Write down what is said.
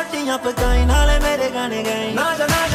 ਪਾਰਟੀਆਂ ਪਕਾਈ ਨਾਲੇ ਮੇਰੇ ਗਾਣੇ ਗਾਈ ਨਾ ਜਨਾ